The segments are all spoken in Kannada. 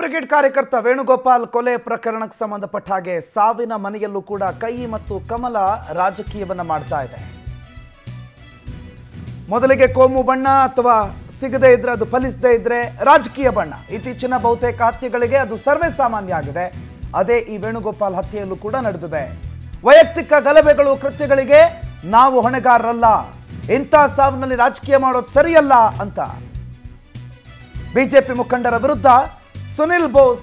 ಬ್ರಿಗೇಡ್ ಕಾರ್ಯಕರ್ತ ವೇಣುಗೋಪಾಲ್ ಕೊಲೆ ಪ್ರಕರಣಕ್ಕೆ ಸಂಬಂಧಪಟ್ಟ ಹಾಗೆ ಸಾವಿನ ಮನೆಯಲ್ಲೂ ಕೂಡ ಕೈ ಮತ್ತು ಕಮಲ ರಾಜಕೀಯವನ್ನ ಮಾಡ್ತಾ ಇದೆ. ಮೊದಲಿಗೆ ಕೋಮು ಬಣ್ಣ ಅಥವಾ ಸಿಗದೇ ಇದ್ರೆ ಅದು ಫಲಿಸದೇ ಇದ್ರೆ ರಾಜಕೀಯ ಬಣ್ಣ. ಇತ್ತೀಚಿನ ಬಹುತೇಕ ಹತ್ಯೆಗಳಿಗೆ ಅದು ಸರ್ವೇ ಸಾಮಾನ್ಯ ಆಗಿದೆ. ಅದೇ ಈ ವೇಣುಗೋಪಾಲ್ ಹತ್ಯೆಯಲ್ಲೂ ಕೂಡ ನಡೆದಿದೆ. ವೈಯಕ್ತಿಕ ಗಲಭೆಗಳು ಕೃತ್ಯಗಳಿಗೆ ನಾವು ಹೊಣೆಗಾರರಲ್ಲ. ಇಂಥ ಸಾವಿನಲ್ಲಿ ರಾಜಕೀಯ ಮಾಡೋದು ಸರಿಯಲ್ಲ ಅಂತ. ಬಿಜೆಪಿ ಮುಖಂಡರ ವಿರುದ್ಧ ಸುನಿಲ್ ಬೋಸ್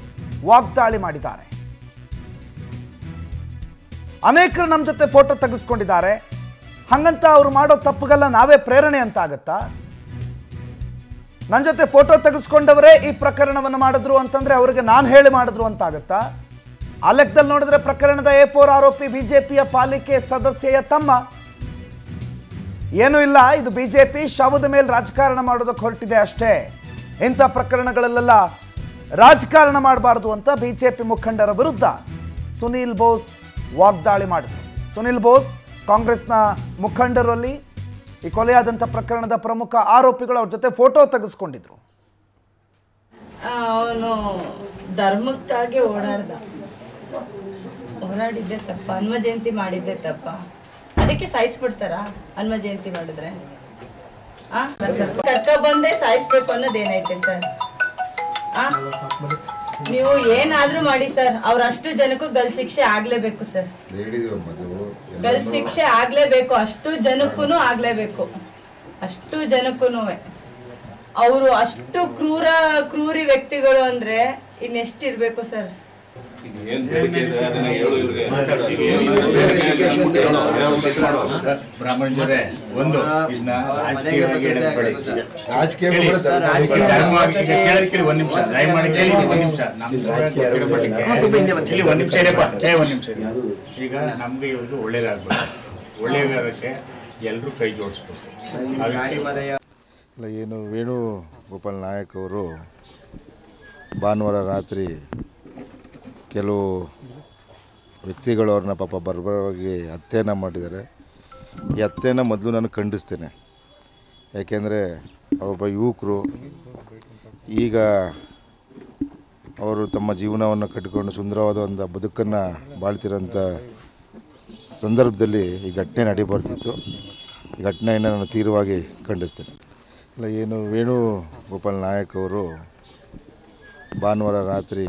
ವಾಗ್ದಾಳಿ ಮಾಡಿದ್ದಾರೆ. ಅನೇಕರು ನಮ್ಮ ಜೊತೆ ಫೋಟೋ ತೆಗೆಸ್ಕೊಂಡಿದ್ದಾರೆ. ಹಂಗಂತ ಅವ್ರು ಮಾಡೋ ತಪ್ಪುಗೆಲ್ಲ ನಾವೇ ಪ್ರೇರಣೆ ಅಂತ ಆಗತ್ತಾ? ನನ್ನ ಜೊತೆ ಫೋಟೋ ತೆಗೆಸ್ಕೊಂಡವರೇ ಈ ಪ್ರಕರಣವನ್ನು ಮಾಡಿದ್ರು ಅಂತಂದ್ರೆ ಅವರಿಗೆ ನಾನು ಹೇಳಿ ಮಾಡಿದ್ರು ಅಂತ ಆಗತ್ತಾ? ಆ ಲೆಕ್ಕದಲ್ಲಿ ನೋಡಿದ್ರೆ ಪ್ರಕರಣದ ಎ ಫೋರ್ ಆರೋಪಿ ಬಿಜೆಪಿಯ ಪಾಲಿಕೆ ಸದಸ್ಯೆಯ ತಮ್ಮ. ಏನೂ ಇಲ್ಲ, ಇದು ಬಿಜೆಪಿ, ಶವದ ಮೇಲೆ ರಾಜಕಾರಣ ಮಾಡೋದಕ್ಕೆ ಹೊರಟಿದೆ ಅಷ್ಟೇ. ಇಂಥ ಪ್ರಕರಣಗಳಲ್ಲೆಲ್ಲ ರಾಜಕಾರಣ ಮಾಡಬಾರ್ದು ಅಂತ ಬಿಜೆಪಿ ಮುಖಂಡರ ವಿರುದ್ಧ ಸುನೀಲ್ ಬೋಸ್ ವಾಗ್ದಾಳಿ ಮಾಡಿದರು. ಸುನೀಲ್ ಬೋಸ್ ಕಾಂಗ್ರೆಸ್ನ ಮುಖಂಡರಲ್ಲಿ ಈ ಕೊಲೆಯಾದಂಥ ಪ್ರಕರಣದ ಪ್ರಮುಖ ಆರೋಪಿಗಳು ಅವ್ರ ಜೊತೆ ಫೋಟೋ ತೆಗೆಸ್ಕೊಂಡಿದ್ರು. ಅವನು ಧರ್ಮಕ್ಕಾಗಿ ಓಡಾಡ್ದ. ಓಡಾಡಿದ್ದೆ ತಪ್ಪ, ಹನುಮ ಜಯಂತಿ ಮಾಡಿದ್ದೆ ತಪ್ಪ. ಅದಕ್ಕೆ ಸಾಯಿಸ್ಬಿಡ್ತಾರ ಹನುಮ ಜಯಂತಿ ಮಾಡಿದ್ರೆ? ಕರ್ಕ ಬಂದೆ ಸಾಯಿಸ್ಬೇಕು ಅನ್ನೋದೇನೈತೆ ಸರ್? ನೀವು ಏನಾದ್ರೂ ಮಾಡಿ ಸರ್. ಅವ್ರ ಅಷ್ಟು ಜನಕ್ಕೂ ಗಲ್ ಶಿಕ್ಷೆ ಆಗ್ಲೇಬೇಕು ಸರ್. ಗಲ್ ಶಿಕ್ಷೆ ಆಗ್ಲೇಬೇಕು. ಅಷ್ಟು ಜನಕ್ಕೂ ಆಗ್ಲೇಬೇಕು. ಅಷ್ಟು ಜನಕ್ಕೂ ಅವರು ಅಷ್ಟು ಕ್ರೂರ ಕ್ರೂರಿ ವ್ಯಕ್ತಿಗಳು ಅಂದ್ರೆ ಇನ್ನೆಷ್ಟಿರ್ಬೇಕು ಸರ್? ಬ್ರಾಹ್ಮಣರೇ ಒಂದು ಇದನ್ನ ರಾಜಕೀಯವಾಗಿ ಎಳೆದ್ಬೇಡಿ. ರಾಜಕೀಯ ಒಂದ್ ನಿಮಿಷ ಒಂದ್ ನಿಮಿಷ ಒಂದ್ ನಿಮಿಷ ಇರಪ್ಪ ಜಯ ಒಂದ್ ನಿಮಿಷ ಇರಿ. ಈಗ ನಮ್ಗೆ ಇವ್ರಿಗೆ ಒಳ್ಳೇದಾಗ್ಬೇಕು ಒಳ್ಳೇದಾಗಕ್ಕೆ ಎಲ್ಲರೂ ಕೈ ಜೋಡಿಸ್ಬೇಕು ಇಲ್ಲ ಏನು ವೇಣು ಗೋಪಾಲ್ ನಾಯಕ್ ಅವರು ಭಾನುವಾರ ರಾತ್ರಿ ಕೆಲವು ವ್ಯಕ್ತಿಗಳು ಅವ್ರನ್ನ ಪಾಪ ಬರ್ಬರವಾಗಿ ಹತ್ಯೆನ ಮಾಡಿದ್ದಾರೆ. ಈ ಹತ್ಯೆನ ಮೊದಲು ನಾನು ಖಂಡಿಸ್ತೇನೆ. ಯಾಕೆಂದರೆ ಒಬ್ಬ ಯುವಕರು ಈಗ ಅವರು ತಮ್ಮ ಜೀವನವನ್ನು ಕಟ್ಟಿಕೊಂಡು ಸುಂದರವಾದ ಒಂದು ಬದುಕನ್ನು ಬಾಳ್ತಿರೋಂಥ ಸಂದರ್ಭದಲ್ಲಿ ಈ ಘಟನೆ ನಡೀಬರ್ತಿತ್ತು ಈ ಘಟನೆಯನ್ನು ನಾನು ತೀವ್ರವಾಗಿ ಖಂಡಿಸ್ತೇನೆ. ಇಲ್ಲ, ಏನು ವೇಣುಗೋಪಾಲ್ ನಾಯಕ್ ಅವರು ಭಾನುವಾರ ರಾತ್ರಿ